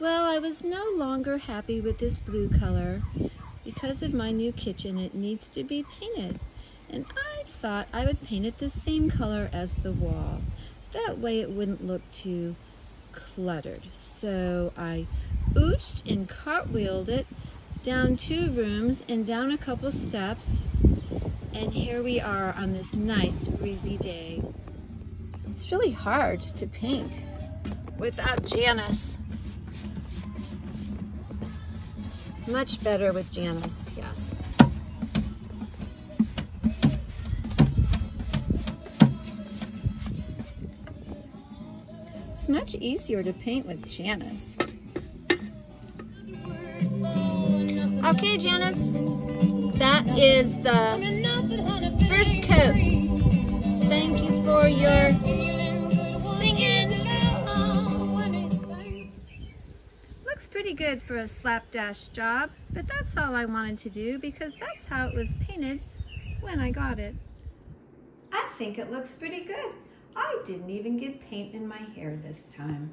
Well, I was no longer happy with this blue color. Because of my new kitchen, it needs to be painted. And I thought I would paint it the same color as the wall. That way it wouldn't look too cluttered. So I ooched and cartwheeled it down two rooms and down a couple steps. And here we are on this nice breezy day. It's really hard to paint without Janice. Much better with Janice, yes. It's much easier to paint with Janice. Okay, Janice, that is the first coat. Pretty good for a slapdash job, but that's all I wanted to do because that's how it was painted when I got it. I think it looks pretty good. I didn't even get paint in my hair this time.